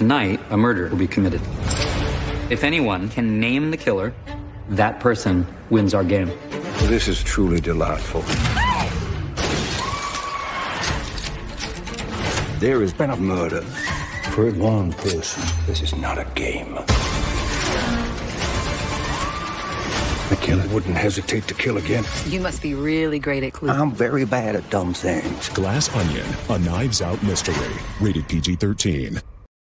tonight a murder will be committed. If anyone can name the killer, that person wins our game. This is truly delightful. There has been a murder. For one person, this is not a game. The killer wouldn't hesitate to kill again. You must be really great at clues. I'm very bad at dumb things. Glass Onion, a knives out mystery. Rated PG 13.